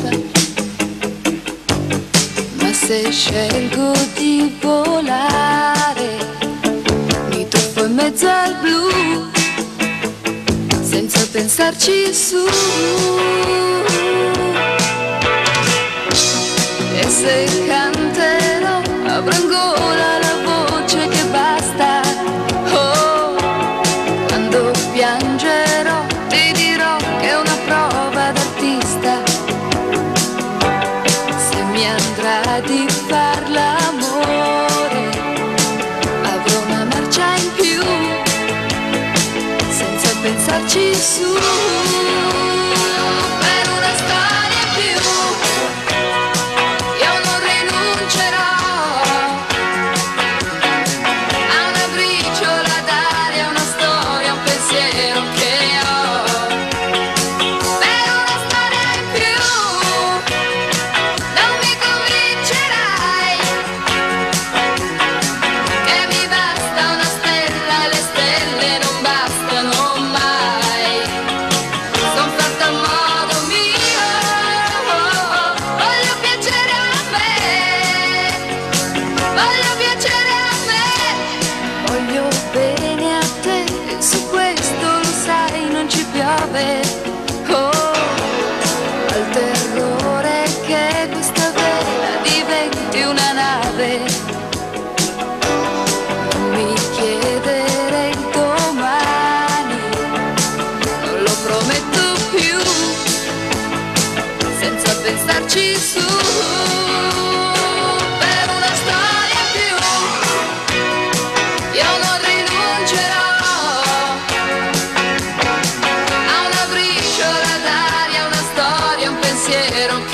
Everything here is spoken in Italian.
cerca. Ma se scelgo di volare, mi tuffo in mezzo al blu, senza pensarci su. E se canterò, avrò in di far l'amore, avrò una marcia in più, senza pensarci su. Piove. Oh, al terrore che questa vela diventi una nave. Mi chiedere domani, non lo prometto più, senza pensarci su. hicieron.